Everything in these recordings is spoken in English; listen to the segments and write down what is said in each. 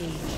Rampage.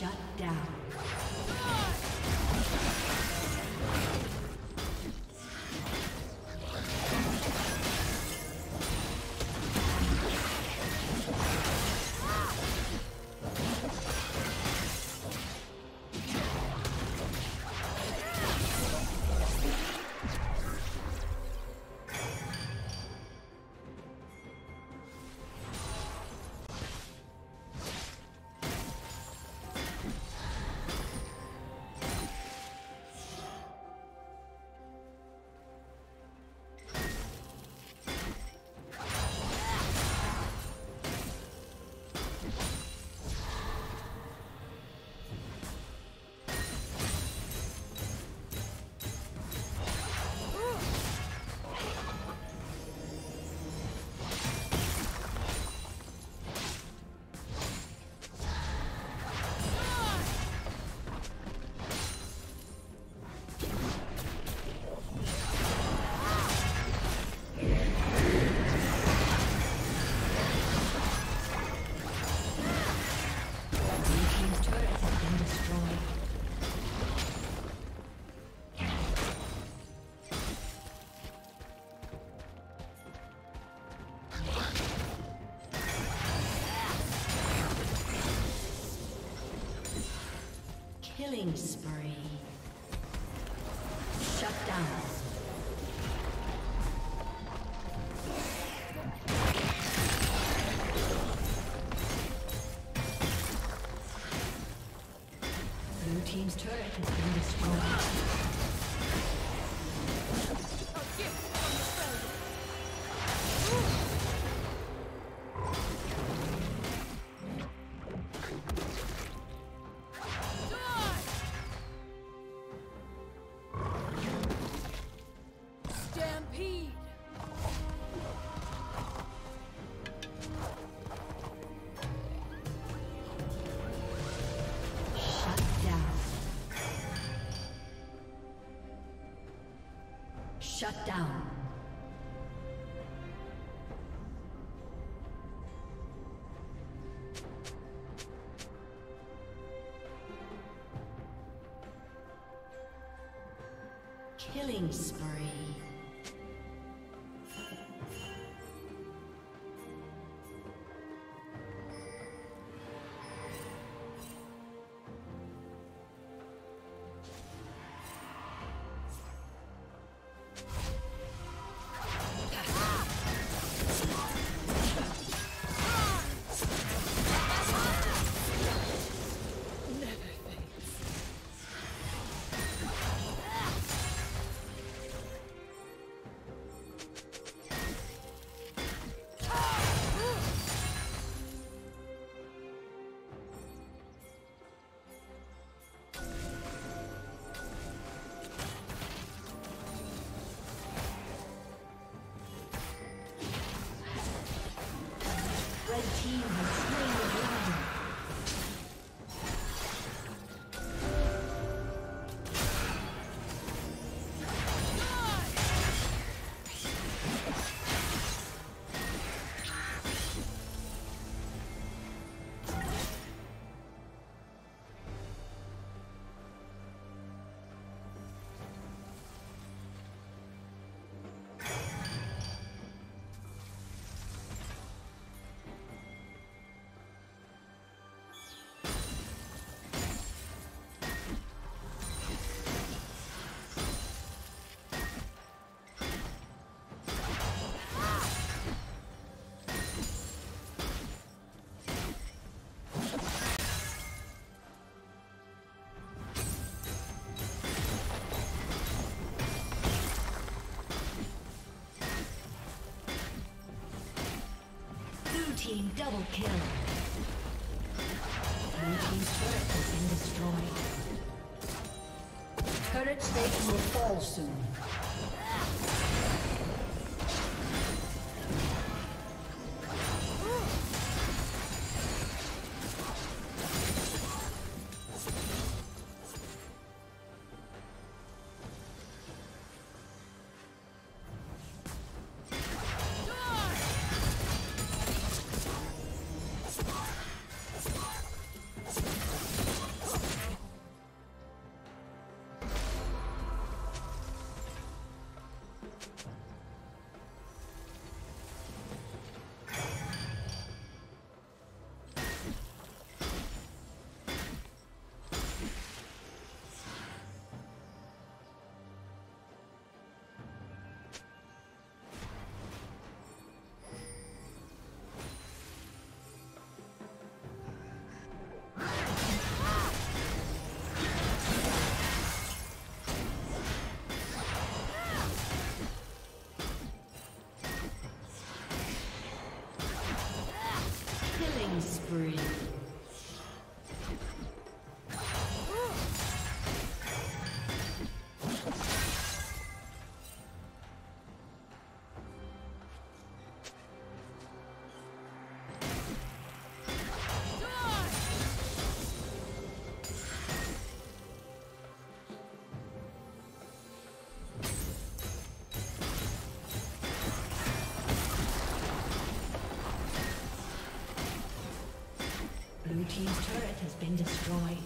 Down. Killing spree. Shut down. Team double kill. Blue team's turret has been destroyed. Turret station will fall soon. Destroyed.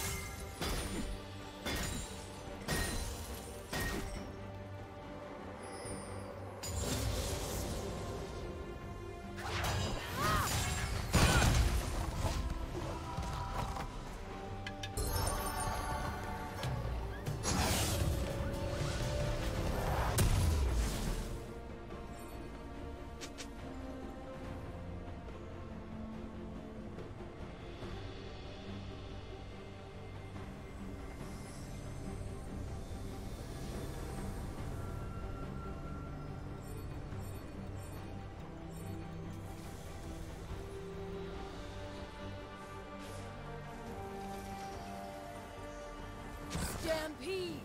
Stampede!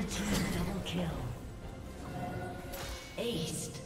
Red team double kill. Aced.